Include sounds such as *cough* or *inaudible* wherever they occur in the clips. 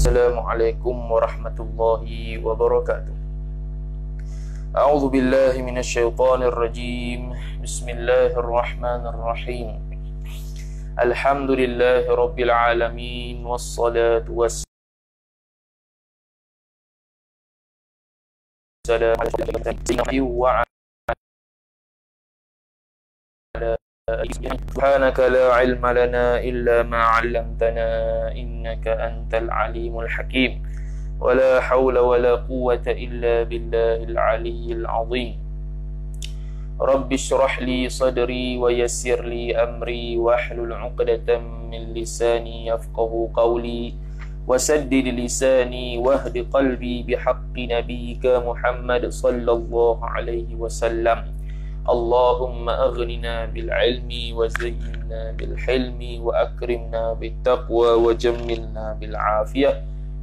Assalamualaikum warahmatullahi wabarakatuh. أعوذ بالله من الشيطان الرجيم بسم الله الرحمن الرحيم الحمد لله رب العالمين والصلاة والسلام على سبحانك لا علم لنا إلا ما علمتنا إنك أنت العليم الحكيم ولا حول ولا قوة إلا بالله العلي العظيم رب اشرح لي صدري ويسر لي أمري واحلل عقدة من لساني يفقه قولي وسدد لساني واهد قلبي بحق نبيك محمد صلى الله عليه وسلم اللهم أغننا بالعلم وزينا بالحلم وأكرمنا بالتقوى وجملنا بالعافية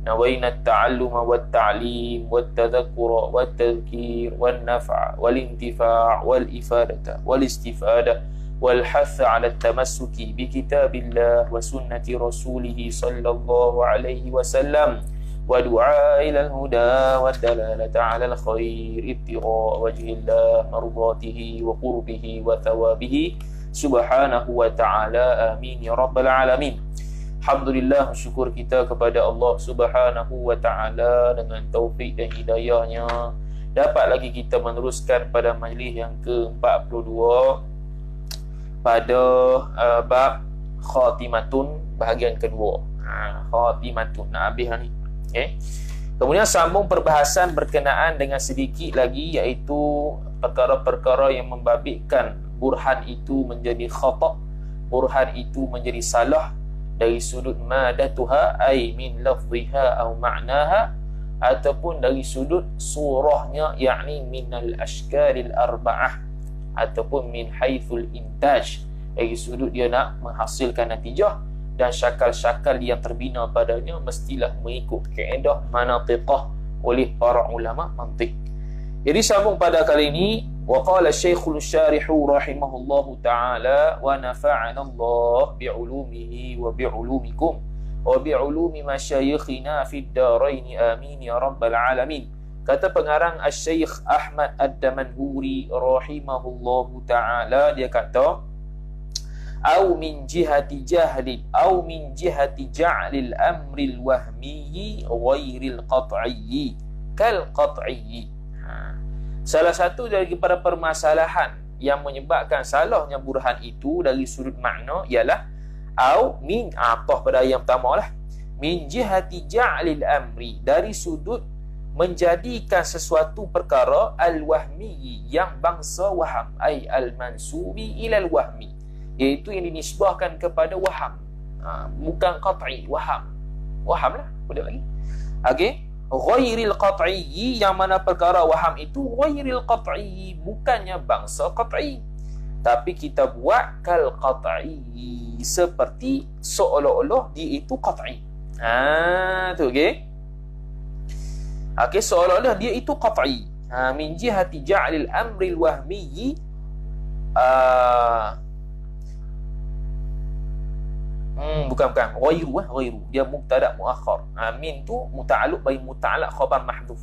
نوينا التعلم والتعليم والتذكر والتذكير والنفع والانتفاع والإفادة والاستفادة والحث على التمسك بكتاب الله وسنة رسوله صلى الله عليه وسلم ودعاء إلى الهدى والدلالة على الخير ابتغاء وجه الله مرضاته وقربه وثوابه سبحانه وتعالى آمين يا رب العالمين Alhamdulillah syukur kita kepada Allah Subhanahu wa taala dengan taufik dan hidayahnya dapat lagi kita meneruskan pada majlis yang ke-42 pada uh, bab khatimatun bahagian kedua. Ha, khatimatun. Nak habis dah ni. Okay. Kemudian sambung perbahasan berkenaan dengan sedikit lagi iaitu perkara-perkara yang membabitkan burhan itu menjadi khata, burhan itu menjadi salah dari sudut madatuha ay min lafziha atau ma'naha ataupun dari sudut surahnya yakni min al ashkalil arba'ah ataupun min haithul intaj dari sudut dia nak menghasilkan natijah dan syakal-syakal yang terbina padanya mestilah mengikut kaedah manatiqah oleh para ulama mantik jadi sambung pada kali ini وقال الشيخ الشارح رحمه الله تعالى ونفعنا الله بعلومه وبعلومكم وبعلوم مشايخنا في الدارين آمين يا رب العالمين kata pengarang Al-Syeikh Ahmad Ad-Damanhuri rahimahullahu taala dia kata au min jihati jahli au min jihati ja'lil amri al-wahmi ghairil qat'i kal qat'i. Salah satu daripada permasalahan yang menyebabkan salahnya burhan itu dari sudut makna ialah au min atah pada yang pertama lah. Min jihati ja'lil amri dari sudut menjadikan sesuatu perkara al-wahmi yang bangsa waham ai al-mansubi ilal wahmi iaitu yang dinisbahkan kepada waham. Ha, bukan qat'i waham. Waham lah boleh lagi okey? Ghairil qat'i yang mana perkara waham itu ghairil qat'i bukannya bangsa qat'i. Tapi kita buat kal qat'i seperti seolah-olah dia itu qat'i. Ha tu okey? Okey seolah-olah dia itu qat'i. Ha min jihati ja'lil amril wahmi uh, Hmm, bukan bukan. Ghairu eh, ghairu. Dia mubtada muakhar. Ha, min tu muta'alluq bai muta'allaq khabar mahdhuf.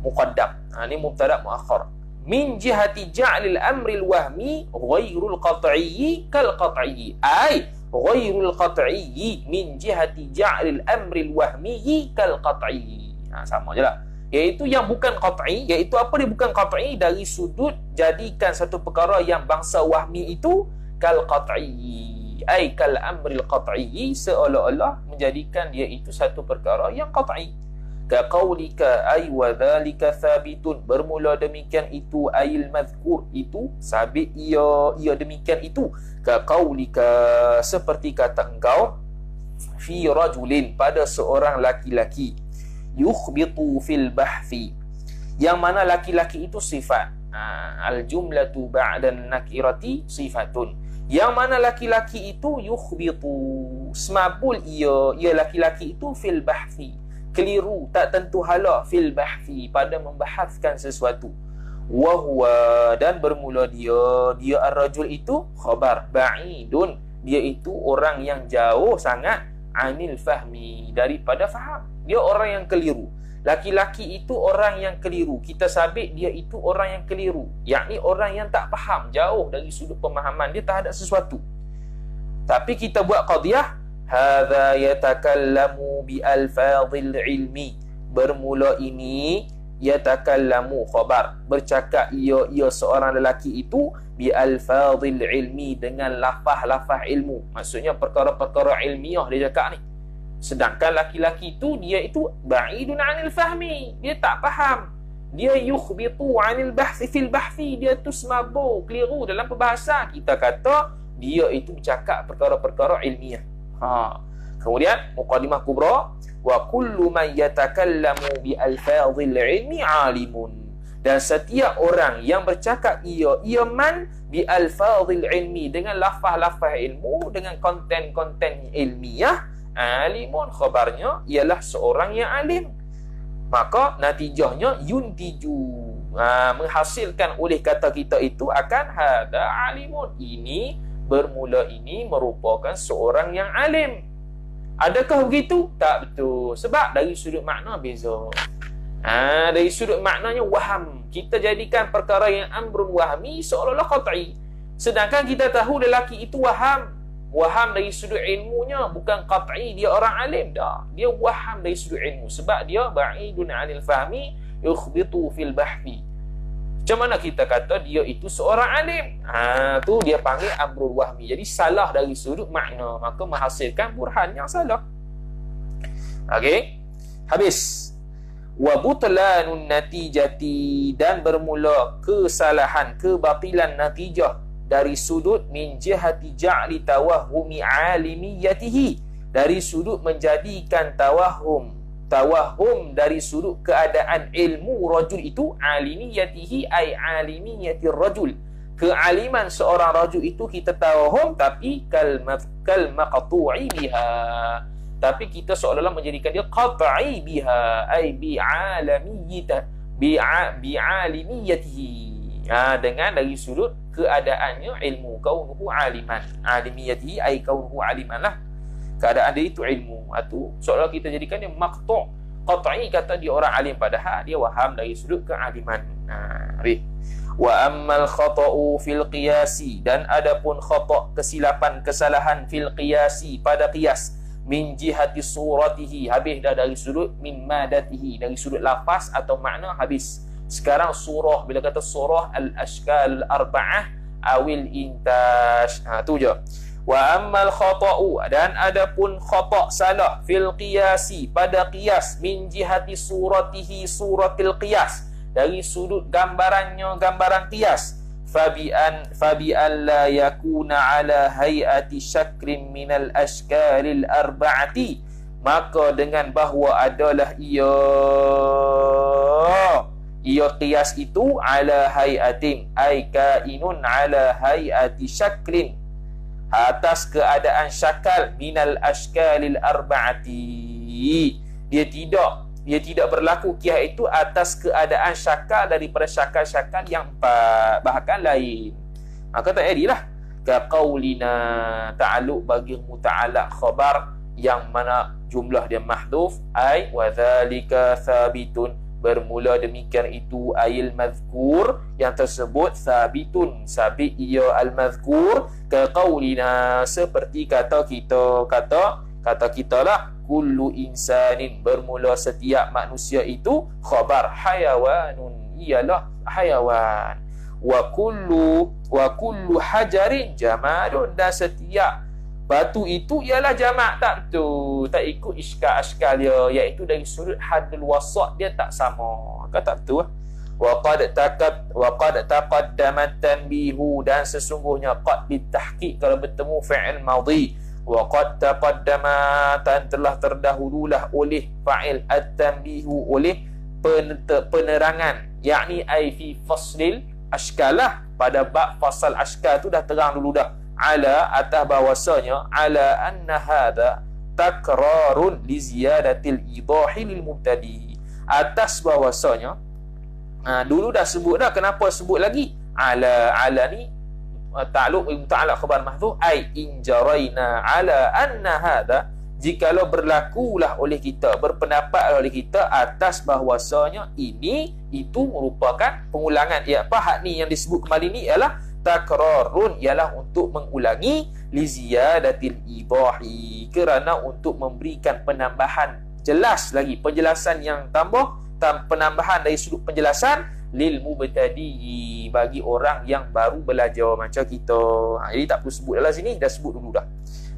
Muqaddam. Ha, ni mubtada muakhar. Min jihati ja'lil amri al-wahmi ghairul qat'i kal qat'i. Ai ghairul qat'i min jihati ja'lil amri al-wahmi kal qat'i. Ha, sama je lah. Iaitu yang bukan qat'i, iaitu apa dia bukan qat'i dari sudut jadikan satu perkara yang bangsa wahmi itu kal ay kal amril qat'i. Seolah-olah menjadikan dia itu satu perkara yang qat'i. Ka qaulika ay wa dhalika thabitun bermula demikian itu ayil madhkur itu sabit ia ia demikian itu. Ka qaulika seperti kata engkau fi rajulin pada seorang laki-laki. Yukhbitu fil bahthi yang mana laki-laki itu sifat. Ha, al jumlatu ba'da nakirati sifatun yang mana laki-laki itu yukhbitu. Semabul ia ia laki-laki itu fil bahthi keliru tak tentu hala fil bahthi pada membahaskan sesuatu. Wa dan bermula dia dia ar-rajul itu khabar ba'idun. Dia itu orang yang jauh sangat anil fahmi daripada faham. Dia orang yang keliru laki-laki itu orang yang keliru. Kita sabit dia itu orang yang keliru. Yakni orang yang tak faham. Jauh dari sudut pemahaman dia terhadap sesuatu. Tapi kita buat qadiyah hadza yatakallamu bi alfadhil ilmi. Bermula ini yatakallamu khabar. Bercakap ia ia seorang lelaki itu bi alfadhil ilmi. Dengan lafaz-lafaz ilmu. Maksudnya perkara-perkara ilmiah dia cakap ni sedangkan laki-laki itu dia itu ba'idun 'anil fahmi. Dia tak faham. Dia yukhbitu 'anil bahthi fil bahthi dia tu semabo keliru dalam perbahasan kita kata dia itu bercakap perkara-perkara ilmiah. Ha. Kemudian muqaddimah kubra wa kullu man yatakallamu bi alfadhil ilmi alimun. Dan setiap orang yang bercakap ia ia man bi alfadhil ilmi. Dengan lafaz-lafaz ilmu dengan konten-konten ilmiah alimun khabarnya ialah seorang yang alim maka natijahnya yuntiju ha, menghasilkan oleh kata kita itu akan hada alimun ini bermula ini merupakan seorang yang alim Adakah begitu? Tak betul. Sebab dari sudut makna beza. Ha, dari sudut maknanya waham. Kita jadikan perkara yang amrun wahmi seolah-olah qat'i. Sedangkan kita tahu lelaki itu waham. Waham dari sudut ilmunya bukan qat'i dia orang alim dah. Dia waham dari sudut ilmu sebab dia ba'idun 'anil fahmi yukhbitu fil bahthi. Macam mana kita kata dia itu seorang alim? Ha, tu dia panggil amrul wahmi. Jadi salah dari sudut makna. Maka menghasilkan burhan yang salah. Okey. Habis. Wa butlanun natijati dan bermula kesalahan, kebatilan natijah dari sudut min jihati ja'li tawahumi alimiyatihi. Dari sudut menjadikan tawahum tawahum dari sudut keadaan ilmu rajul itu alimiyatihi ay alimiyatir rajul. Kealiman seorang rajul itu kita tawahum tapi kal kal maqtu'i biha. Tapi kita seolah-olah menjadikan dia qat'i biha ay bi alamiyita bi bi alimiyatihi. Ha, dengan dari sudut keadaannya ilmu kaunuhu aliman. Alimiyatihi ay kaunuhu aliman lah. Keadaan dia itu ilmu. Atau seolah kita jadikan dia maqtu' qat'i kata dia orang alim. Padahal dia waham dari sudut kealiman. Ha wa ammal khata'u fil qiyasi. Dan adapun khata' kesilapan kesalahan fil qiyasi pada qiyas. Min jihati suratihi. Habis dah dari sudut min madatihi. Dari sudut lafaz atau makna habis sekarang surah bila kata surah al ashkal al arba'ah awil intash ha tu je. Wa ammal khata'u dan adapun khata' salah fil qiyasi pada qiyas min jihati suratihi suratil qiyas. Dari sudut gambarannya gambaran qiyas. Fabian fabian la yakuna ala hayati syakrin minal ashkalil arba'ati. Maka dengan bahawa adalah ia ia qiyas itu ala hayatin ay kainun ala hayati syakrin atas keadaan syakal minal ashkalil arba'ati. Dia tidak dia tidak berlaku kiah itu atas keadaan syakal daripada syakal-syakal yang empat bahkan lain. Maka tak jadilah. Ka qaulina ta'alluq bagi muta'allaq khabar yang mana jumlah dia mahdhuf ai wa dzalika thabitun bermula demikian itu ayil mazkur yang tersebut sabitun. Sabit ia al mazkur. Ke qaulina seperti kata kita kata kata kita lah kullu insanin. Bermula setiap manusia itu khabar hayawanun. Ialah hayawan. Wa kullu wa kullu hajarin jamadun. Dan setiap Batu itu ialah jamak tak betul. Tak ikut iskal-askal dia. Iaitu dari sudut hadul wasat dia tak sama. Kata tak betul. Wa qad taqad wa qad taqaddamat tanbihu dan sesungguhnya qad bitahqiq kalau bertemu fi'il madhi wa qad taqaddama dan telah terdahululah oleh fa'il at-tanbihu oleh penerangan yakni ai fi faslil ashkalah pada bab fasal ashkal tu dah terang dulu dah ala atas bahwasanya ala anna hadha takrarun li ziyadatil idahi lil mubtadi. Atas bahwasanya ha, dulu dah sebut dah kenapa sebut lagi? Ala ala ni ta'alluq ta'ala khabar mahdhuf ai in ala anna hadha jikalau berlakulah oleh kita berpendapat oleh kita atas bahawasanya ini itu merupakan pengulangan. Ya apa hak ni yang disebut kembali ni ialah takrarun ialah untuk mengulangi li ziyadatil idahi kerana untuk memberikan penambahan jelas lagi penjelasan yang tambah tam penambahan dari sudut penjelasan lil mubtadi bagi orang yang baru belajar macam kita. Ha, jadi tak perlu sebut dalam sini dah sebut dulu dah.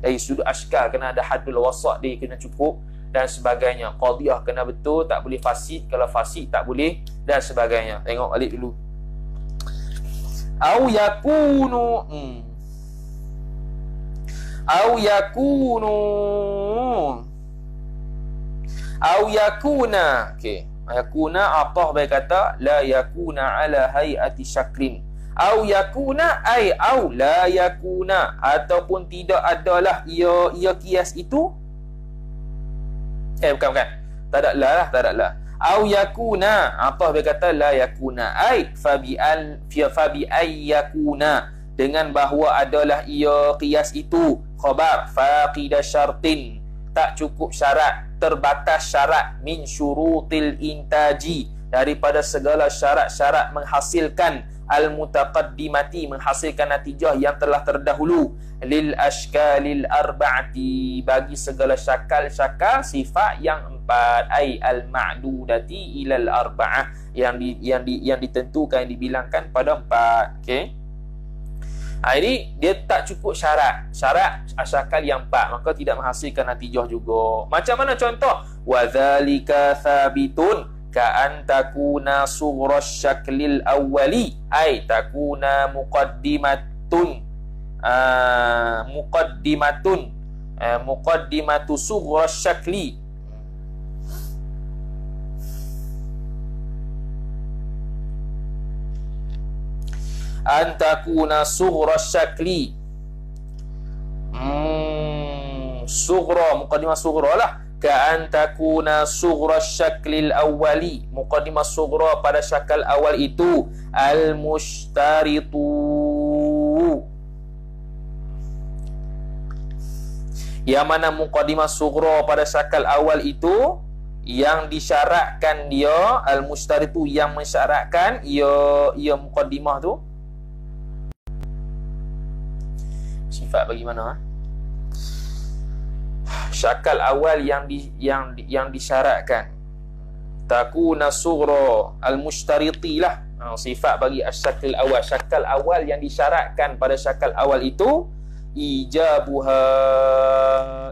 Dari sudut askar kena ada hadul wasat dia kena cukup dan sebagainya. Qadiyah kena betul tak boleh fasid. Kalau fasid tak boleh dan sebagainya. Tengok balik dulu au yakunu hmm. au yakunu. Au yakuna. Okey. Yakuna atah baik kata la yakuna ala hayati syakrin. Au yakuna ai au la yakuna. Ataupun tidak adalah ia ia kias itu. Eh bukan bukan. Tak ada lah tak ada lah au yakuna. Apa dia kata? La yakuna. Ai fabi al fi fabi ay yakuna. Dengan bahawa adalah ia kias itu. Khabar faqid syartin. Tak cukup syarat. Terbatas syarat. Min syurutil intaji. Daripada segala syarat-syarat menghasilkan al-mutaqaddimati menghasilkan natijah yang telah terdahulu. Lil ashkalil arba'ati. Bagi segala syakal-syakal sifat yang empat ai al-ma'dudati ilal arba'ah. Yang di, yang di, yang ditentukan yang dibilangkan pada empat okey? Ha, ini dia tak cukup syarat. Syarat asyakal yang empat Maka tidak menghasilkan natijah juga. Macam mana contoh? Wadhalika thabitun ka'an takuna sughras syaklil awwali. Ay takuna muqaddimatun. Uh, muqaddimatun. Uh, muqaddimatu sughras syakli an takuna sughras syakli. Hmm sughra muqaddimah sughra lah. Ka'an takuna sughra syaklil awwali. Muqaddimah sughra pada syakal awal itu al mushtaritu. Yang mana muqaddimah sughra pada syakal awal itu yang disyaratkan dia al mushtaritu yang mensyaratkan ia ia muqaddimah tu sifat bagaimana ha? syakal awal yang di, yang yang disyaratkan. Takuna sughra al-mushtariti lah. Ha, sifat bagi asyakal awal. Syakal awal yang disyaratkan pada syakal awal itu ijabuha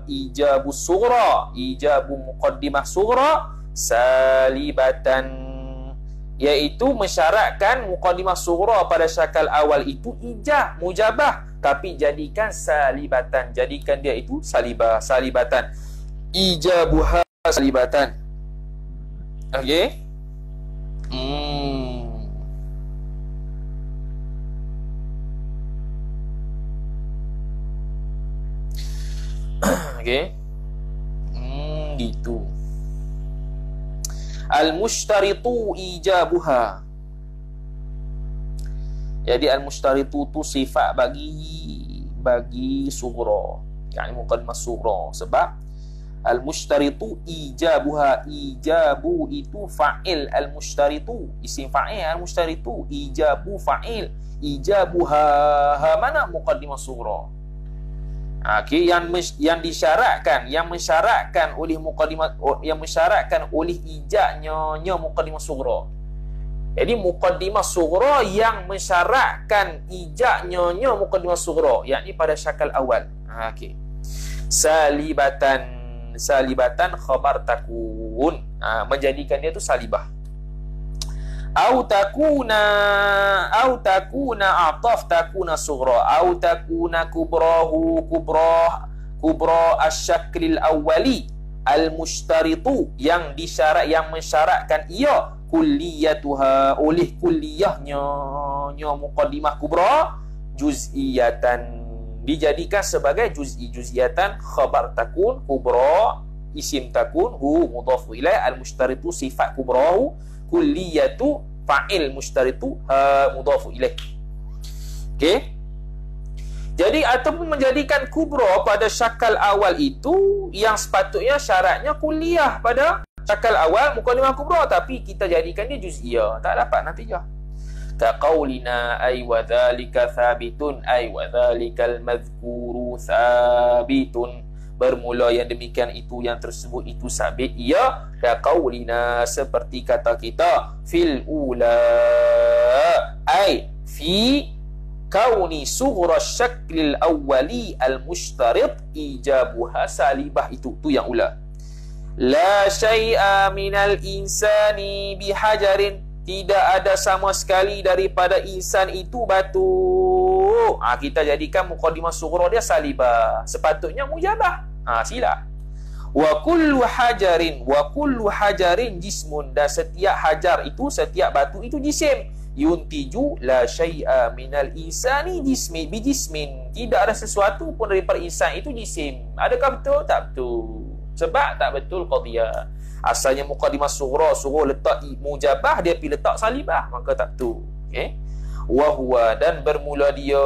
ijabu sughra ijabu muqaddimah sughra salibatan iaitu mensyaratkan muqaddimah sughra pada syakal awal itu ijab mujabah. Tapi jadikan salibatan. Jadikan dia itu salibah salibatan. Ijabuha salibatan. Okey. Hmm. *coughs* Okey. Hmm gitu al mushtaritu ijabuha. Jadi al-mushtaritu tu sifat bagi bagi sughra. Yani muqaddimah sughra. Sebab al-mushtaritu ijabuha. Ijabu itu fa'il. Al-mushtaritu isim fa'il al-mushtaritu ijabu fa'il. Ijabuha. Ha mana muqaddimah sughra. Okey yang yang disyaratkan yang mensyaratkan oleh muqaddimah yang mensyaratkan oleh ijabnya nya muqaddimah sughra. Jadi muqaddimah sughra yang mensyaratkan ijaknya nya muqaddimah sughra yakni pada syakal awal. Ha okey. Salibatan salibatan khabar takun. Ha, menjadikan dia tu salibah. Au takuna au takuna ataf takuna sughra. Au takuna kubrahu kubrah kubra asy-syaklil awwali al-mushtaritu yang disyarat yang mensyaratkan ia kulliyatuha oleh kulliyahnya nya muqaddimah kubra juz'iyatan. Dijadikan sebagai juz'i juz'iyatan khabar takun kubra isim takun hu mudhafu ilaih al mushtaritu sifat kubrahu kulliyatu fa'il mushtaritu ha mudhafu ilaih okey Jadi ataupun menjadikan kubra pada syakal awal itu yang sepatutnya syaratnya kuliah pada syakal awal mukadimah kubra tapi kita jadikan dia juz'iyah. Tak dapat natijah. Kaqaulina ay wa dhalika thabitun ay wa dhalikal madhkuru thabitun bermula yang demikian itu yang tersebut itu sabit ya kaqaulina seperti kata kita fil ula. Ai fi kauni sughra syaklil awwali al mushtarid ijabuha salibah itu tu yang ula. La syai'a minal insani bihajarin tidak ada sama sekali daripada insan itu batu. Ha, kita jadikan mukadimah sughra dia salibah. Sepatutnya mujabah ha, sila wa kullu hajarin wa kullu hajarin jismun. Dan setiap hajar itu setiap batu itu jisim. Yuntiju la syai'a minal insani jismi bi jismin tidak ada sesuatu pun daripada insan itu jisim. Adakah betul? Tak betul. Sebab tak betul qadiyah asalnya mukadimah sughra sughra letak mujabah dia pi letak salibah. Maka tak betul. Okey? Wahwa dan bermula dia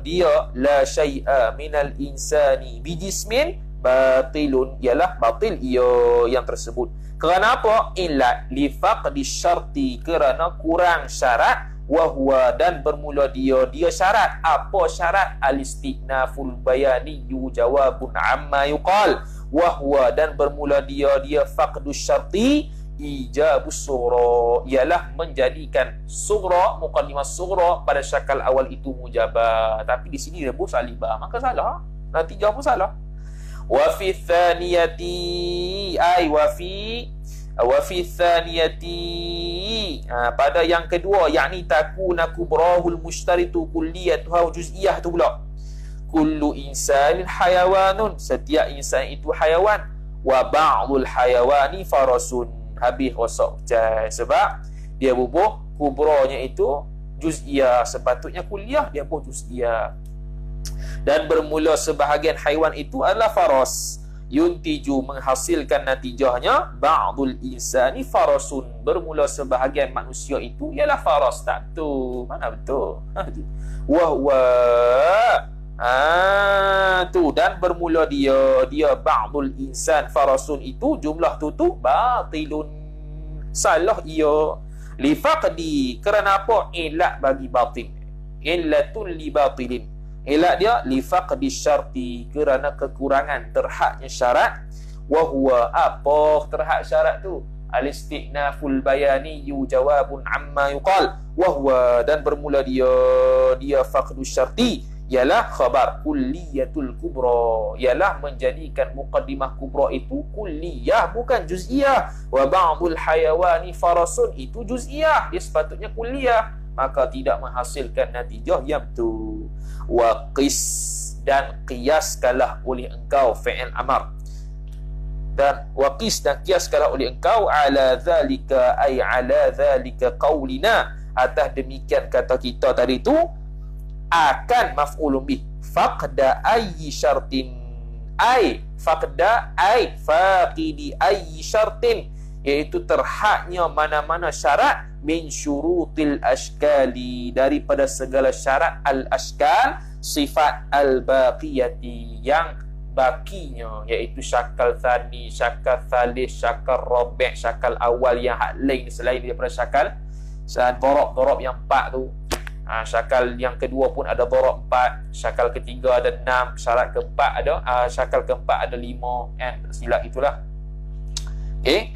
dia la syai'a minal insani bijismin batilun ialah batil ia yang tersebut. Kerana apa? Illa li faqdi syarti kerana kurang syarat wahwa dan bermula dia dia syarat. Apa syarat? Al-istinaful bayani yu jawabun amma yuqal. Wahwa dan bermula dia dia faqdu syarti ijabus sughra. Ialah menjadikan sughra muqaddimah sughra pada syakal awal itu mujabah. Tapi di sini dia bus alibah. Maka salah. Natijah pun salah wa fi thaniyati ai wa fi wa fi thaniyati. Ha, pada yang kedua yakni takuna kubrahul mushtaritu kulliyatuha juz'iyah tu pula. Kullu insanin hayawanun. Setiap insan itu hayawan. Wa ba'dul hayawani farasun. Habis cai sebab dia bubuh kubronya itu juz'iyah. Sepatutnya kuliah dia pun juz'iyah dan bermula sebahagian haiwan itu adalah faras yuntiju menghasilkan natijahnya ba'dul insani farasun. Bermula sebahagian manusia itu ialah faras tak tu. Mana betul? Wah wah. Ah tu. Dan bermula dia. Dia ba'dul insan farasun itu jumlah tu tu batilun. Salah ia. Li faqdi kerana apa? Ilak bagi batil. Illatun li batilin ilak dia li faqdi syarti kerana kekurangan terhaknya syarat. Wa huwa apa? Terhak syarat tu al-istinaful bayani jawabun amma yuqal. Wa huwa dan bermula dia dia faqdu syarti ialah khabar kulliyatul kubra. Ialah menjadikan muqaddimah kubra itu kulliyah bukan juz'iyah. Wa ba'dul hayawani farasun itu juz'iyah. Dia sepatutnya kulliyah maka tidak menghasilkan natijah yang betul wa qis dan qiyaskalah oleh engkau fi'il amar. Dan waqis dan kiaskalah oleh engkau ala zalika ay ala zalika qaulina atas demikian kata kita tadi tu akan maf'ulun bih. Faqda ayyi syartin ay faqda ay faqidi ayyi syartin. Iaitu terhaknya mana-mana syarat min syurutil ashkali daripada segala syarat al ashkal sifat al baqiyati yang bakinya iaitu syakal thani syakal thalith syakal rabi' syakal awal yang hak lain selain daripada syakal darab-darab yang empat tu. Ha, syakal yang kedua pun ada darab empat syakal ketiga ada enam syarat keempat ada ha, syakal keempat ada lima eh, silap itulah. Okay.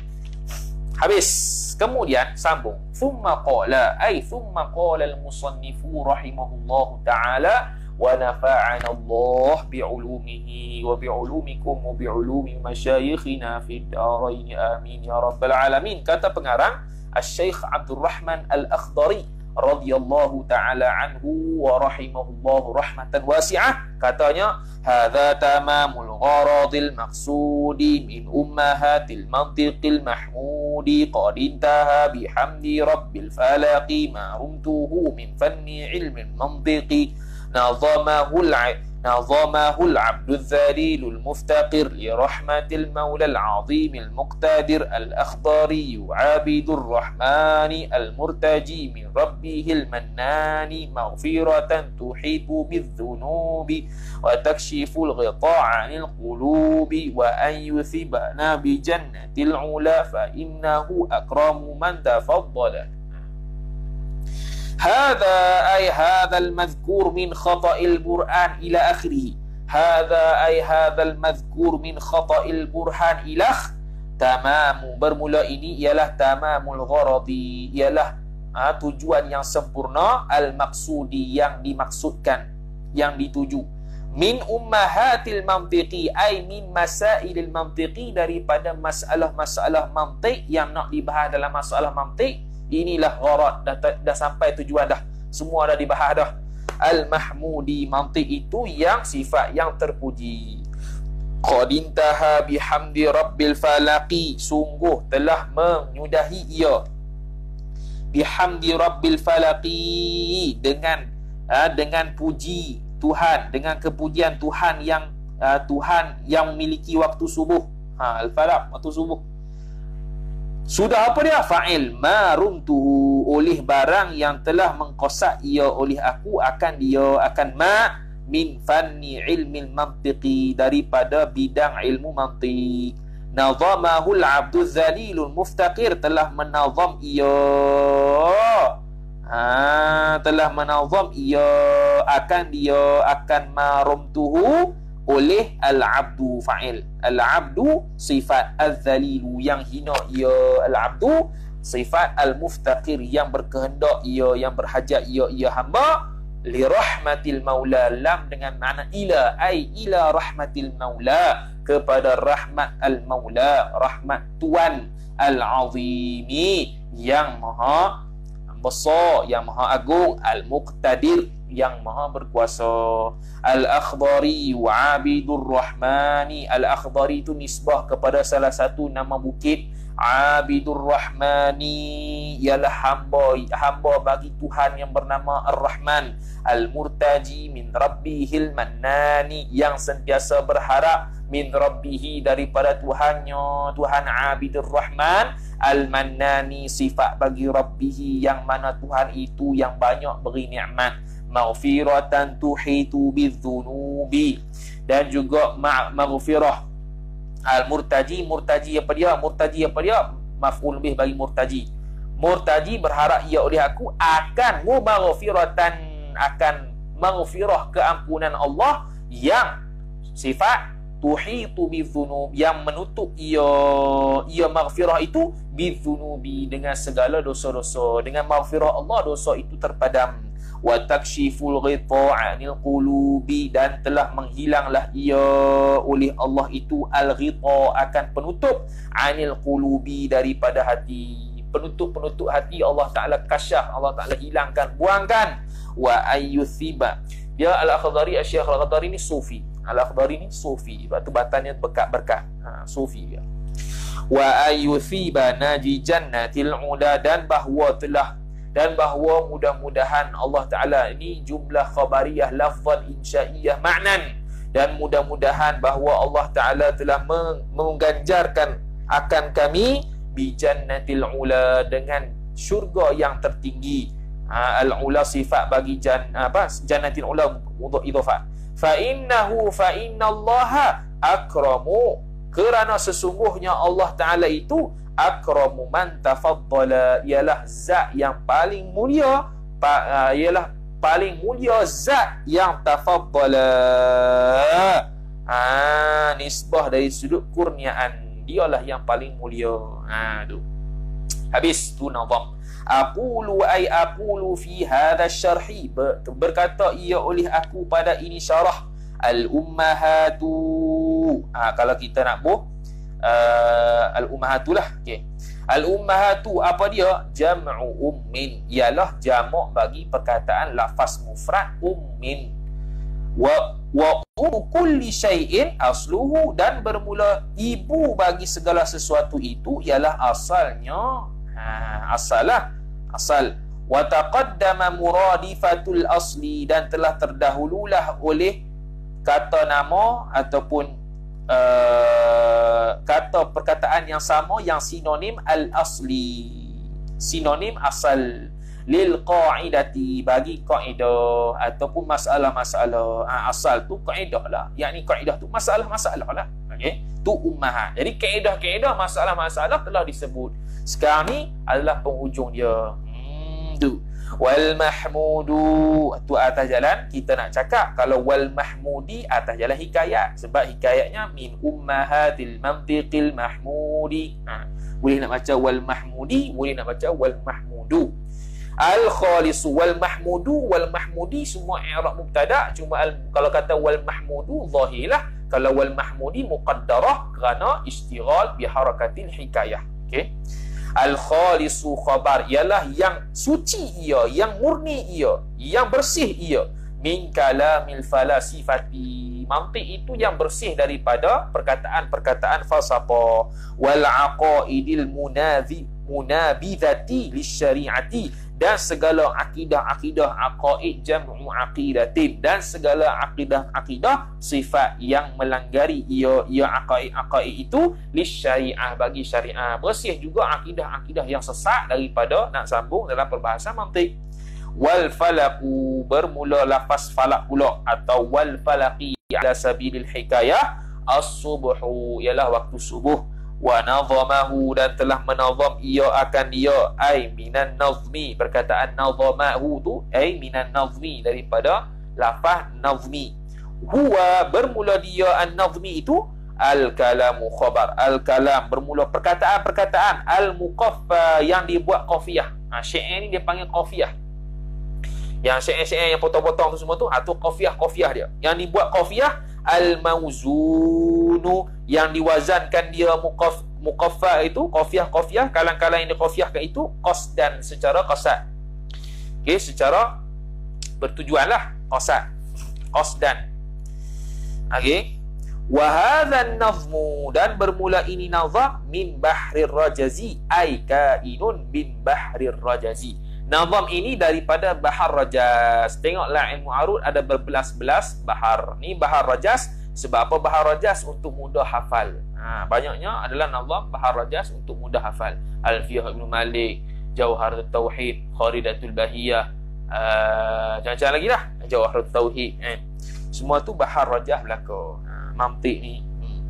habis kemudian sambung thumma qala ay thumma qala al-musannifu rahimahullahu ta'ala wa nafa'ana Allah bi'ulumihi wa bi'ulumikum wa bi'ulumi masyayikhina fid darain amin ya rabbal alamin. Kata pengarang Al-Syeikh Abdul Rahman Al-Akhdari radhiyallahu taala anhu wa rahimahullahu rahmatan wasi'ah. Katanya hadza tamamul gharadil maqsudi min ummahatil mantiqil mahmudi qad intaha bihamdi rabbil falaqi ma rumtuhu min fanni ilmin mantiqi nazamahu نظمه العبد الذليل المفتقر لرحمة المولى العظيم المقتدر الأخضري عابد الرحمن المرتجي من ربه المنان مغفرة تحيط بالذنوب وتكشف الغطاء عن القلوب وأن يثبنا بجنة العلا فإنه أكرم من تفضل. هذا أي هذا المذكور من ila البرآن Hada ay hada أي هذا min من خطأ البرهان إلى tamamu bermula ini ialah tamamul gharadi. Ialah ha, tujuan yang sempurna al maqsudi yang dimaksudkan yang dituju. Min ummahatil mantiqi ai min masailil mantiqi daripada masalah-masalah mantiq yang nak dibahas dalam masalah mantiq inilah gharat. Dah, dah sampai tujuan dah. Semua dah dibahas dah. Al mahmudi mantik itu yang sifat yang terpuji. Qad intaha bihamdi rabbil falaqi. Sungguh telah menyudahi ia. Bihamdi rabbil falaqi. Dengan uh, dengan puji Tuhan. Dengan kepujian Tuhan yang uh, Tuhan yang memiliki waktu subuh. Ha al falaq waktu subuh sudah apa dia? Fa'il marumtuhu oleh barang yang telah mengkosak ia oleh aku akan dia akan ma min fanni ilmi mantiqi daripada bidang ilmu mantiq. Nazamahu al-abdu zalilul muftaqir telah menazam ia. Ha, telah menazam ia akan dia akan marumtuhu oleh al-abdu fa'il. Al-abdu sifat al-zalilu yang hina ia. Al-abdu sifat al-muftaqir yang berkehendak ia yang berhajat ia. Ia hamba li rahmatil maula lam dengan makna ila. Ai ila rahmatil maula. Kepada rahmat al-maula rahmat tuan al-azimi yang maha besar yang maha agung al-muqtadir yang maha berkuasa. Al-akhdari wa abidur rahmani. Al-akhdari itu nisbah kepada salah satu nama bukit abidur rahmani. Ialah hamba hamba bagi Tuhan yang bernama ar-rahman. Al-murtaji min rabbihil mannani yang sentiasa berharap min rabbihi daripada Tuhannya Tuhan abidur rahman. Al-Mannani sifat bagi Rabbihi yang mana Tuhan itu yang banyak beri nikmat. Maghfiratan tuhitu bidzunubi dan juga maghfirah. Al-murtaji murtaji apa dia? Murtaji apa dia? Maf'ul bih bagi murtaji. Murtaji berharap ia oleh aku akan mubaghfiratan akan maghfirah keampunan Allah yang sifat tuhitu bizunub yang menutup ia ia maghfirah itu bizunubi dengan segala dosa-dosa. Dengan maghfirah Allah dosa itu terpadam. Wa takshiful ghita'anil qulubi dan telah menghilanglah ia oleh Allah itu. Al ghita akan penutup anil qulubi daripada hati. Penutup-penutup hati Allah Taala kasyaf Allah Taala hilangkan buangkan. Wa ayyuthiba. Ya al-akhdari asy-syekh al-akhdari ni sufi Al-Akhdari ni sufi Sebab tu batannya berkat-berkat ha, Sufi dia. Wa ayyuthiba naji jannatil ula Dan bahawa telah Dan bahawa mudah-mudahan Allah Ta'ala Ini jumlah khabariyah Lafzan insya'iyah ma'nan Dan mudah-mudahan bahawa Allah Ta'ala Telah mengganjarkan Akan kami Bi jannatil ula Dengan syurga yang tertinggi. Ha, Al-ula sifat bagi jan, apa? Jannatil ula Untuk idhofat fa innahu fa innallaha akramu. Kerana sesungguhnya Allah taala itu akramu man tafaddala ialah zat yang paling mulia pa, uh, ialah paling mulia zat yang tafaddala. Ha nisbah dari sudut kurniaan dialah yang paling mulia. Ha tu habis tu nazam aqulu ay aqulu fi hadha syarhi. Berkata ia oleh aku pada ini syarah. Al ummahatu. Ha, kalau kita nak buh uh, al ummahatulah okey. Al ummahatu apa dia? Jam'u ummin. Ialah jamak bagi perkataan lafaz mufrad ummin. Wa wa um kulli syai'in asluhu dan bermula ibu bagi segala sesuatu itu ialah asalnya ha, asalah asal. Wa taqaddama muradifatul asli dan telah terdahululah oleh kata nama ataupun uh, kata perkataan yang sama yang sinonim al-asli. Sinonim asal. Lil qaidati bagi kaidah ataupun masalah-masalah. Ha, asal tu kaidah lah. Yakni kaidah tu masalah-masalah lah. Okey? Tu ummahat jadi kaedah-kaedah masalah-masalah telah disebut sekarang ni adalah penghujung dia. Hmm, tu wal mahmudu. Tu atas jalan kita nak cakap kalau wal mahmudi atas jalan hikayat. Sebab hikayatnya min ummahatil mantiqil mahmudi. Ha. boleh nak baca wal mahmudi boleh nak baca wal mahmudu. Al khalisu wal mahmudu wal mahmudi semua i'rab mubtada. Cuma al, kalau kata wal mahmudu zahirlah kalau wal mahmudi muqaddarah kerana istighal bi harakatil hikayah. Okey al khalisu khabar ialah yang suci ia yang murni ia yang bersih ia. Min kalamil falasifati. Mantik itu yang bersih daripada perkataan-perkataan falsafah. Wal aqaidil munazi munabidati lisyariati dan segala akidah-akidah aqaid jam'u aqidatin. Dan segala akidah-akidah sifat yang melanggari ia ia aqaid-aqaid itu li syariah bagi syariah. Bersih juga akidah-akidah yang sesat daripada nak sambung dalam perbahasan mantik. Wal falaku bermula lafaz falak pula. Atau wal falaqi ala sabilil hikayah as-subhu ialah waktu subuh wa nazamahu dan telah menazam ia akan dia ai minan nazmi. Perkataan nazamahu tu ai minan nazmi daripada lafaz nazmi. Huwa bermula dia an nazmi itu al kalamu khabar. Al kalam bermula perkataan-perkataan al muqaffa yang dibuat qafiyah ha syair ni dia panggil qafiyah yang syair-syair yang potong-potong tu semua tu ha, qafiyah qafiyah dia. Yang dibuat qafiyah al mauzunu yang diwazankan dia muqaf muqaffa itu qafiah qafiah kalang-kalang yang diqafiahkan itu qasdan secara qasad. Okey secara bertujuanlah qasad. Qasdan okey. Wa hadha an-nazmu dan bermula ini nazam min bahrir rajazi ay kainun min bahrir rajazi nazam ini daripada bahar rajaz tengoklah ilmu arud ada berbelas-belas bahar ni bahar rajaz sebab apa Bahar Rajas untuk mudah hafal? Ha, banyaknya adalah nazam Bahar Rajas untuk mudah hafal. Alfiyah Ibn Malik, Jauhar Tauhid, Kharidatul Bahiyah, uh, macam-macam lagi lah. Jauhar Tauhid. Eh. Semua tu Bahar Rajas belaka. Ha, mamtik ni. Hmm.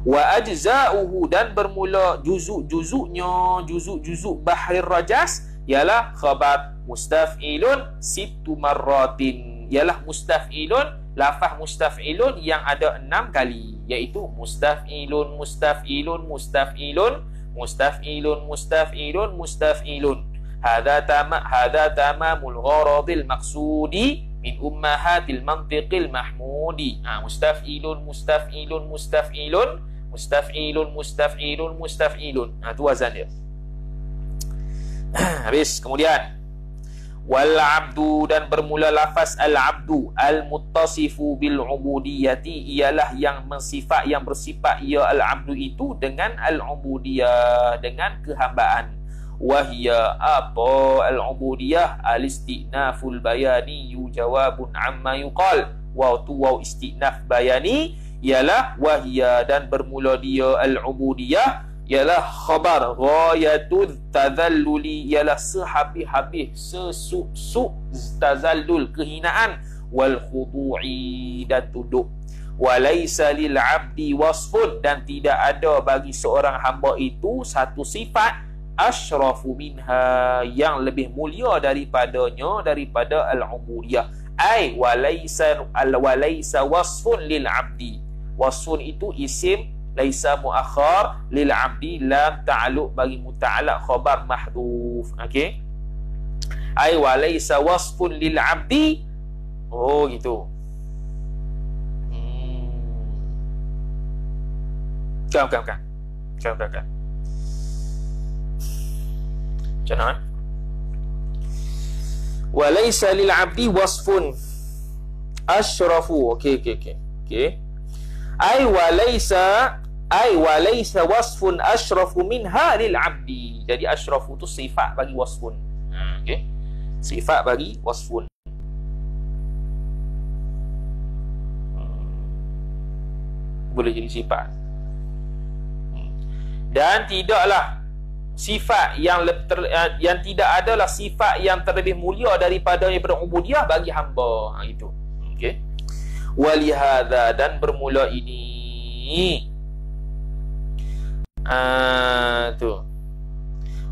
Wa ajza'uhu dan bermula juzuk-juzuknya, juzuk-juzuk Bahar Rajas ialah khabar mustaf'ilun sittu marratin. Ialah mustaf'ilun lafaz mustaf'ilun yang ada enam kali. Iaitu mustaf'ilun mustaf'ilun mustaf'ilun mustaf'ilun mustaf'ilun mustaf'ilun. Hadha tama hadha tamamul gharadil maqsudi min ummahatil mantiqil mahmudi. Ha mustaf'ilun mustaf'ilun mustaf'ilun mustaf'ilun mustaf'ilun mustaf'ilun. Ha tu wazan dia *clears throat* habis kemudian. Wal abdu dan bermula lafaz al abdu al muttasifu bil ubudiyati ialah yang mensifat yang bersifat ia al abdu itu dengan al ubudiyah dengan kehambaan. Wahia apa? Al ubudiyah al istinaful bayani jawabun amma yuqal. Wa tu wa istinaf bayani ialah wahia dan bermula dia al ubudiyah ialah khabar ghayatul tadalluli ialah sehabis-habis sesuk-suk tazallul kehinaan. Wal khudu'i dan tunduk. Walaysa lil abdi wasfun dan tidak ada bagi seorang hamba itu satu sifat asyrafu minha yang lebih mulia daripadanya daripada al-ubudiyah. Ai walaysa al walaysa wasfun lil abdi. Wasfun itu isim laisa muakhar lil abdi lam ta'alluq bagi muta'allaq khabar mahdhuf. Okey? Ai wa laisa wasfun lil abdi. Oh gitu. Hmm. kan kan kan kan kan kan mana wa laisa lil abdi wasfun. Asyrafu okey okey okey. Okey. Ai wa laisa ai walaysa wasfun asyrafu minha lil abdi. Jadi asyrafu tu sifat bagi wasfun. Hmm, sifat bagi wasfun. Hmm. boleh jadi sifat. Hmm. dan tidaklah sifat yang ter, eh, yang tidak adalah sifat yang terlebih mulia daripada daripada ubudiyah bagi hamba. Ha itu okey. Walihada dan bermula ini ah tu.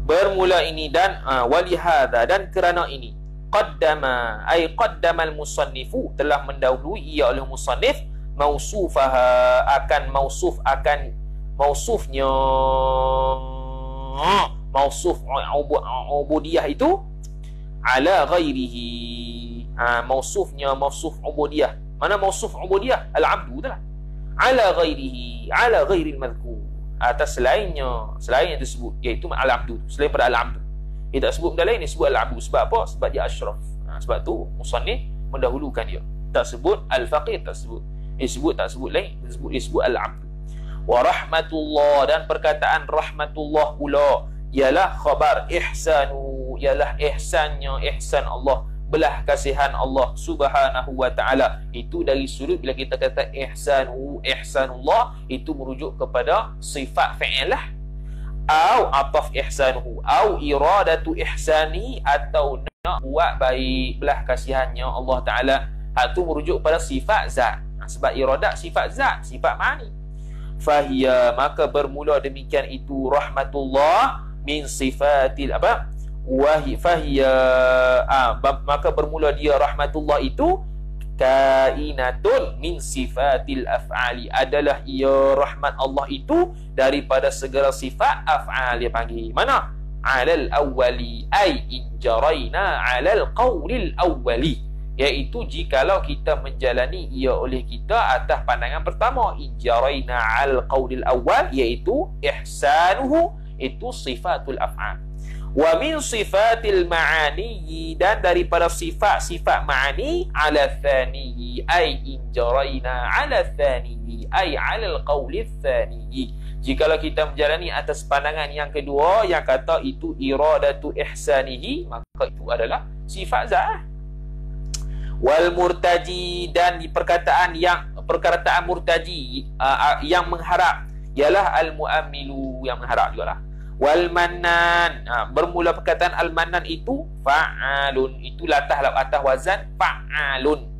Bermula ini dan uh, walihada dan kerana ini. Qaddama ay qaddama al-musannifu telah mendahului ia oleh musannif mausufaha akan mausuf akan mausufnya. Mausuf ubudiyah itu ala ghairihi. Ha, mausufnya mausuf ubudiyah. Mana mausuf ubudiyah? Al-abdu itulah ala ghairihi ala ghairi al-madhkur atas selainnya selain yang disebut iaitu al-abdu selain pada al-abdu dia tak sebut benda lain dia sebut al-abdu. Sebab apa? Sebab dia asyraf. Ha, sebab tu musannif mendahulukan dia. Tak sebut al-faqih tak sebut. Dia sebut tak sebut lain dia sebut dia sebut al-abdu. Wa rahmatullah dan perkataan rahmatullah pula ialah khabar ihsanu ialah ihsannya ihsan Allah belah kasihan Allah Subhanahu wa taala. Itu dari sudut bila kita kata ihsanu ihsanullah itu merujuk kepada sifat fa'ilah au ataf ihsanuhu au iradatu ihsani atau nak buat baik belah kasihannya Allah taala. Itu merujuk pada sifat zat. Sebab iradat sifat zat sifat mani. Fahiya maka bermula demikian itu rahmatullah min sifatil apa wahi fahiya. Ah, maka bermula dia rahmatullah itu kainatun min sifatil af'ali. Adalah ia rahmat Allah itu daripada segala sifat af'al dia panggil. Mana? Alal awwali ay in jaraina alal qawlil awwali. Iaitu jikalau kita menjalani ia oleh kita atas pandangan pertama injaraina al qaulil awal iaitu ihsanuhu itu sifatul af'al wa min sifatil ma'ani dan daripada sifat-sifat ma'ani ala thani ay injaraina ala thani ay ala al qaulil thani jikalau kita menjalani atas pandangan yang kedua yang kata itu iradatu ihsanihi maka itu adalah sifat zat. Wal murtaji dan di perkataan yang perkataan murtaji uh, yang mengharap ialah al muammilu yang mengharap jugalah wal mannan uh, bermula perkataan al mannan itu fa'alun. Itu latah atas wazan fa'alun.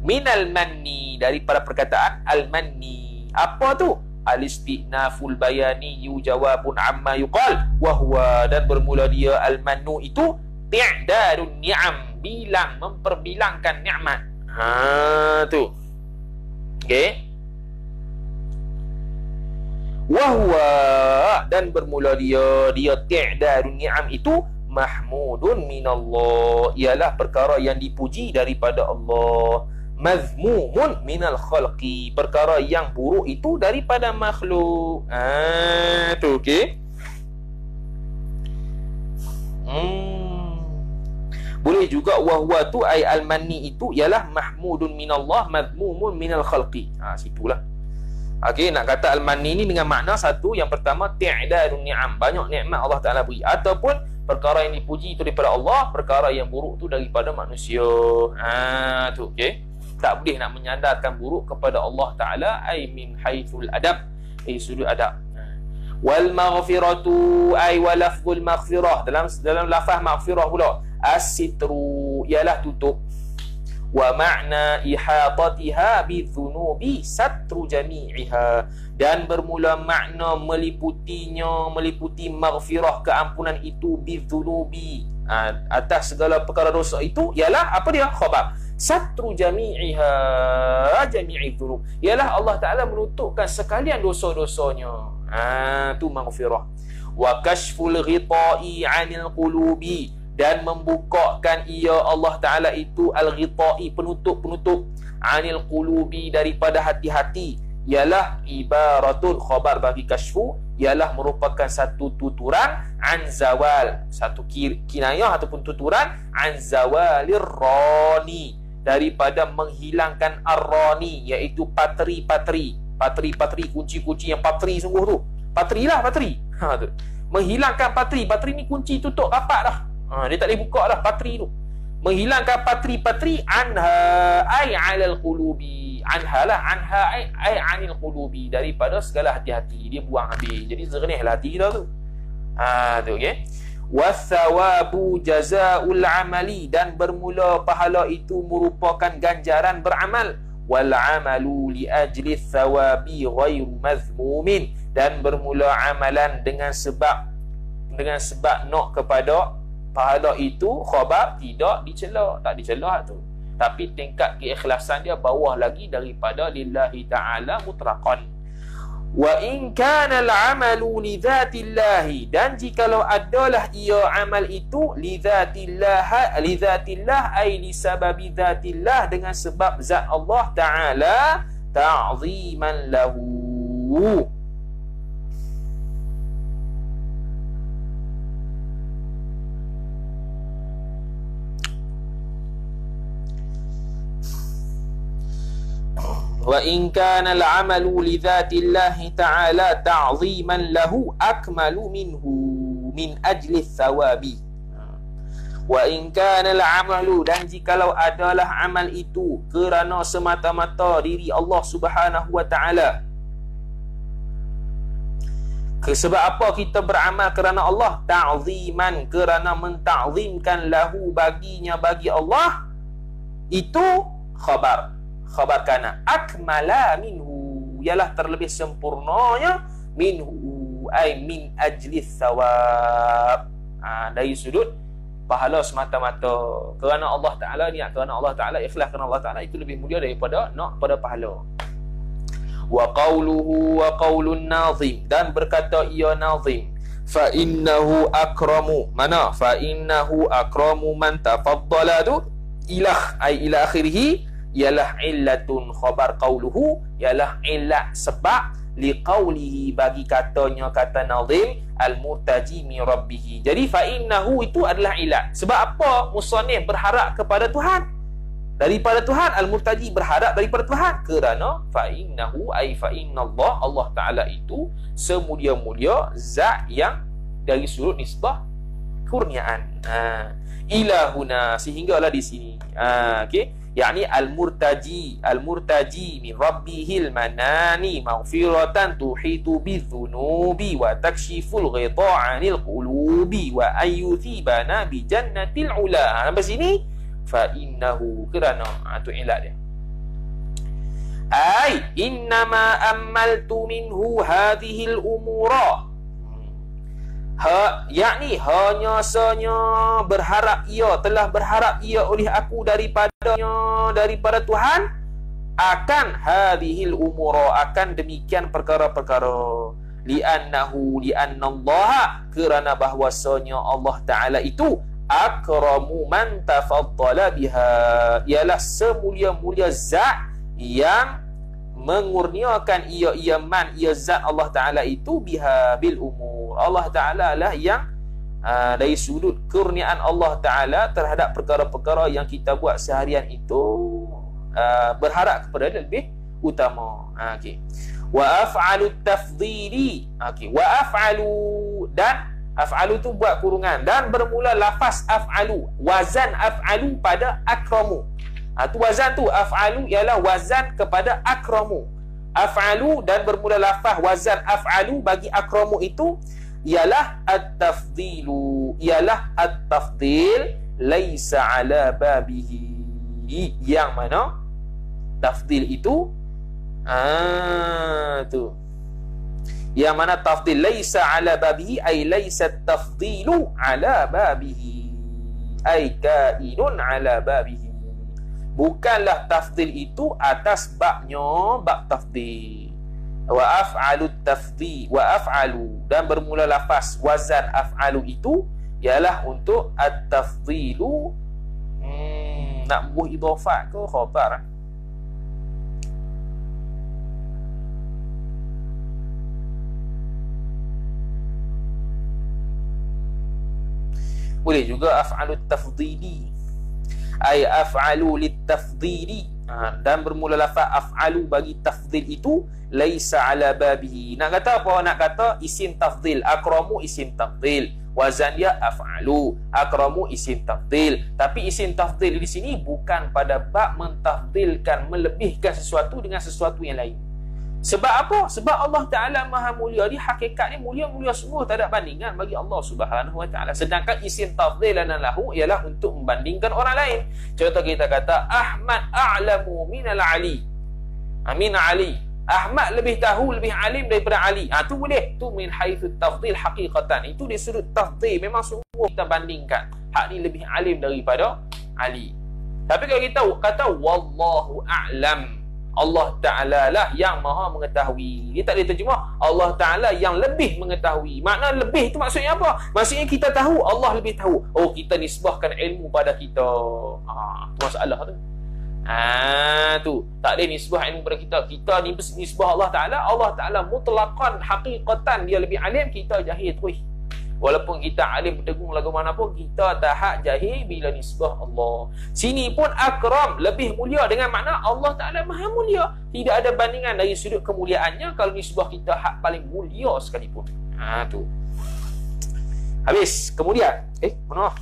Minal manni daripada perkataan al manni apa tu? Al istinaful bayani yu jawabun amma yuqal. Wa huwa dan bermula dia al mannu itu ti'darun ni'am. Bilang memperbilangkan nikmat ha tu. Okey wahwa. Dan bermula dia dia ti'darun ni'am itu mahmudun minallah. Ialah perkara yang dipuji daripada Allah. Mazmumun minal khalqi. Perkara yang buruk itu daripada makhluk. Ah tu okey? Hmm. Boleh juga wahwa tu ay al-manni itu ialah mahmudun minallah madmumun minal khalqi. Ha situlah. Okey nak kata al-manni ni dengan makna satu yang pertama ti'dadun ni'am. Banyak nikmat Allah Taala beri ataupun perkara yang dipuji itu daripada Allah, perkara yang buruk tu daripada manusia. Ha tu okey. Tak boleh nak menyandarkan buruk kepada Allah Taala ay min haitsul adab. Ay sudut adab. Ha. Wal maghfiratu ay walafzul maghfirah dalam dalam lafaz maghfirah pula as-sitru ialah tutup wa ma'na ihatatiha bidhunubi satru jami'iha. Dan bermula makna meliputinya meliputi maghfirah keampunan itu bidhunubi. Ha, atas segala perkara dosa itu ialah apa dia? Khabar. Satru jami'iha jami'i dhunub. Ialah Allah Taala menutupkan sekalian dosa-dosanya. Ha tu maghfirah. Wa kashful ghita'i 'anil qulubi dan membukakan ia Allah Taala itu al-ghita'i penutup-penutup anil qulubi daripada hati-hati. Ialah ibaratun khabar bagi kashfu ialah merupakan satu tuturan an zawal satu kinayah ataupun tuturan an zawalir rani. Daripada menghilangkan ar-rani iaitu patri-patri patri-patri kunci-kunci yang patri sungguh tu. Patri lah patri ha tu. Menghilangkan patri patri ni kunci tutup rapat dah ha, dia tak boleh buka lah bateri tu. Menghilangkan patri-patri anha ai alal qulubi. Anha lah anha ai ai anil qulubi. Daripada segala hati-hati. Dia buang habis. Jadi zernihlah hati kita tu. Ha tu okey. Wasawabu jazaul amali. Dan bermula pahala itu merupakan ganjaran beramal. Wal amalu li ajli thawabi ghairu mazmumin. Dan bermula amalan dengan sebab dengan sebab nak kepada pahala itu khabar tidak dicela. Tak dicela tu. Tapi tingkat keikhlasan dia bawah lagi daripada lillahi taala mutlaqan. Wa in kana al-amalu li dhatillahi. Dan jikalau adalah ia amal itu li dhatillah li dhatillah ai li sababi dhatillah dengan sebab zat Allah taala ta'ziman lahu wa in kana al-amalu li dhati Allah ta'ala ta'ziman lahu akmalu minhu min ajli thawabi. Wa in kana al-amalu dan jikalau adalah amal itu kerana semata-mata diri Allah Subhanahu wa taala. Sebab apa kita beramal kerana Allah? Ta'ziman kerana menta'zimkan lahu baginya bagi Allah itu khabar khabar kana akmala minhu. Ialah terlebih sempurnanya minhu ay min ajli thawab. Ha, dari sudut pahala semata-mata. Kerana Allah Taala ni kerana Allah Taala ikhlas kerana Allah Taala itu lebih mulia daripada nak pada pahala. Wa qawluhu wa qawlun nazim. Dan berkata ia nazim fa innahu akramu. Mana? Fa innahu akramu man tafaddala tu? Ilah ay ila akhirih ialah illatun khabar qauluhu ialah illat sebab liqaulihi bagi katanya kata nazim al-murtaji min rabbih jadi fa innahu itu adalah illat. Sebab apa? Musannif berharap kepada Tuhan. Daripada Tuhan al-murtaji berharap daripada Tuhan. Kerana fa innahu ai fa Allah Allah taala itu semulia-mulia zat yang dari sudut nisbah kurniaan. Ha. Ilahuna sehinggalah di sini. Ha okey yakni al-murtaji al-murtaji min rabbihil manani maghfiratan tuhitu bidhunubi wa takshiful ghita 'anil qulubi wa ayyuthibana bi jannatil ula. Sampai sini? Fa innahu kerana ha, ilat dia. Ai innama amaltu minhu hadhihi al-umura ha yakni hanya sanya berharap ia telah berharap ia oleh aku daripadanya daripada Tuhan akan hadhil umura akan demikian perkara-perkara. Li'annahu li'annallaha kerana bahwasanya Allah taala itu akramu man tafaddala biha. Ialah semulia-mulia zat yang mengurniakan ia ia man ia zat Allah taala itu biha bil umur Allah taala lah yang uh, dari sudut kurniaan Allah taala terhadap perkara-perkara yang kita buat seharian itu uh, berharap kepada dia lebih utama. Ha, okey. Wa af'alu tafdhili. Okey wa af'alu dan af'alu tu buat kurungan dan bermula lafaz af'alu wazan af'alu pada akramu. Ha, tu wazan tu af'alu ialah wazan kepada akramu. Af'alu dan bermula lafaz wazan af'alu bagi akramu itu ialah at-tafdilu. Ialah at-tafdil laisa ala babihi. Yang mana tafdil itu ah tu. Yang mana tafdil laisa ala babihi ay laisa tafdilu ala babihi. Ay kainun ala babihi bukanlah tafdil itu atas babnya bab tafdil wa af'alu tafdhi wa af'alu. Dan bermula lafaz wazan af'alu itu ialah untuk at-tafdilu. Hmm, nak buh idhafat ke? Khabar boleh juga af'alu tafdili. Ay af'alu litafdhili ha, dan bermula lafaz af'alu bagi tafdhil itu laisa ala babihi. Nak kata apa nak kata? Isim tafdhil. Akramu isim tafdhil. Wazan dia af'alu. Akramu isim tafdil tapi isim tafdil di sini bukan pada bab mentafdilkan melebihkan sesuatu dengan sesuatu yang lain sebab apa? Sebab Allah Ta'ala maha mulia Dia ni mulia-mulia semua Tak ada bandingan bagi Allah Subhanahu Wa Ta'ala Sedangkan isim tafdilan lahu Ialah untuk membandingkan orang lain Contoh kita kata Ahmad a'lamu minal Ali Amin Ali Ahmad lebih tahu, lebih alim daripada Ali. Ah ha, tu boleh. Tu min haitsu tafdil haqiqatan. Itu di sudut tafdil memang semua kita bandingkan. Hak ni lebih alim daripada Ali. Tapi kalau kita kata wallahu a'lam. Allah Ta'ala lah yang maha mengetahui. Dia tak boleh terjemah. Allah Ta'ala yang lebih mengetahui. Makna lebih tu maksudnya apa? Maksudnya kita tahu, Allah lebih tahu. Oh, kita nisbahkan ilmu pada kita. Ha, tu masalah tu. Ha tu, tak ada nisbah ilmu kepada kita. Kita ni nisbah Allah Taala, Allah Taala mutlaqan haqiqatan dia lebih alim, kita jahil terus. Walaupun kita alim bertegung lagu mana pun, kita tak hak jahil bila nisbah Allah. Sini pun akram, lebih mulia dengan makna Allah Taala Maha mulia. Tidak ada bandingan dari sudut kemuliaannya kalau nisbah kita hak paling mulia sekalipun. Ha tu. Habis. Kemudian, eh, mana?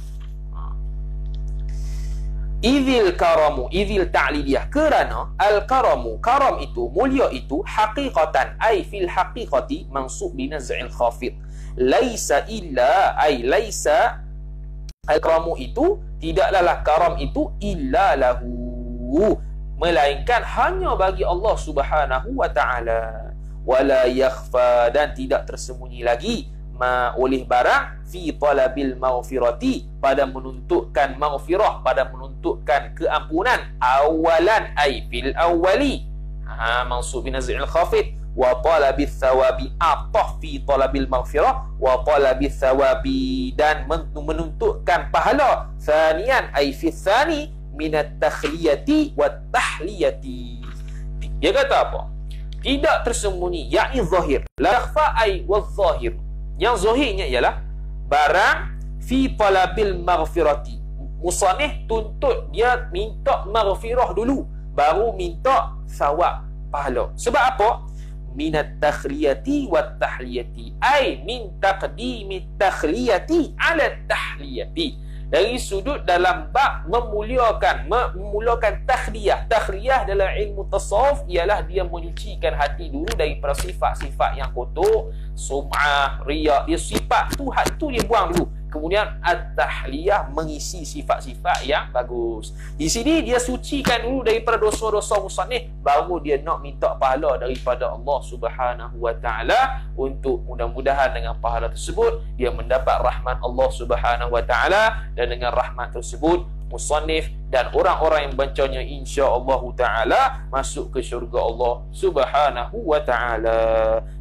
Idil karamu, idil ta'lidiyah Kerana al-karamu, karam itu, mulia itu Haqiqatan, ay fil haqiqati Mansub binaz'il khafid Laisa illa, ay laisa Al-karamu itu Tidaklah karam itu Illa lahu. Melainkan hanya bagi Allah subhanahu wa ta'ala. Wala yakhfa Dan tidak tersembunyi lagi Ma oleh barang fi talabil maghfirati pada menuntutkan maghfirah pada menuntutkan keampunan awalan ay fil awwali ha mansub bin naz'il khafid wa talabis thawabi atah fi talabil maghfirah? Wa talabis thawabi dan menuntutkan pahala. Thanian ay fi thani min at-takhliyati wat tahliyati. Dia kata apa? Tidak tersembunyi yakni zahir. La yakhfa ay wa zahir. Yang zahirnya ialah barang fi talabil maghfirati. Musannih tuntut dia minta maghfirah dulu baru minta sawab pahala. Sebab apa minat takhliyati wat tahliyati ai min taqdimi takhliyati ala tahliyati dari sudut dalam bab memuliakan memulakan takhliyah takhliyah dalam ilmu tasawuf ialah dia menyucikan hati dulu daripada sifat-sifat yang kotor sum'ah riya. Dia sifat tu hati tu dia buang dulu Kemudian at-tahliyah mengisi sifat-sifat yang bagus. Di sini dia sucikan dulu daripada dosa-dosa musannif baru dia nak minta pahala daripada Allah Subhanahu wa taala untuk mudah-mudahan dengan pahala tersebut dia mendapat rahmat Allah Subhanahu wa taala dan dengan rahmat tersebut musannif dan orang-orang yang bacanya insya-Allah taala masuk ke syurga Allah subhanahu wa taala.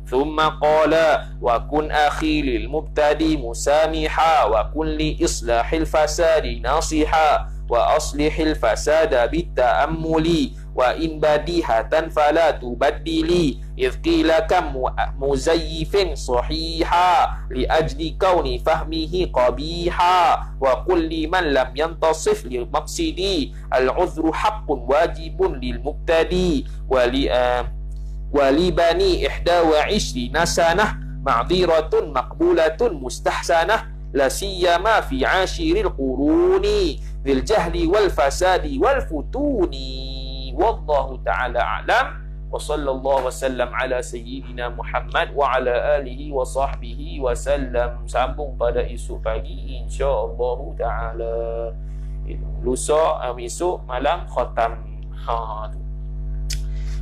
Thumma qala wa kun akhi lil mubtadi musamiha wa kun li islahil fasadi nasiha wa aslihil fasada bit ta'ammuli وإن بديهة فلا تبدلي إذ قيل كم مزيف صحيحا لأجل كون فهمه قبيحا وقل لمن لم ينتصف لمقصدي العذر حق واجب للمبتدي ولبني إحدى وعشرين سنة معذرة مقبولة مستحسنة لا سيما في عاشر القرون ذي الجهل والفساد والفتون wallahu taala alam. Wa sallallahu wasallam ala sayyidina Muhammad wa ala alihi wa sahbihi wa sallam. Sambung pada esok pagi insya allah taala. Lusa um, esok malam khatam. Ha tu.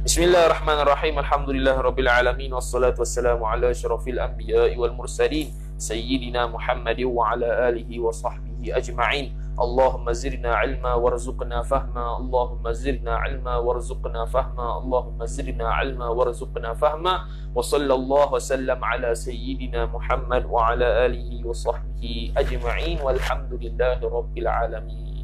Bismillahirrahmanirrahim. Alhamdulillah rabbil alamin. Wassalatu wassalamu ala asyrafil anbiya'i wal mursalin. Sayyidina Muhammad wa ala alihi wa sahbihi ajma'in. Allahumma zidna ilma warzuqna fahma. Allahumma zidna ilma warzuqna fahma. Allahumma zidna ilma warzuqna fahma. Wa sallallahu wa sallam ala sayyidina Muhammad wa ala alihi wa sahbihi ajma'in. Walhamdulillahi rabbil alamin.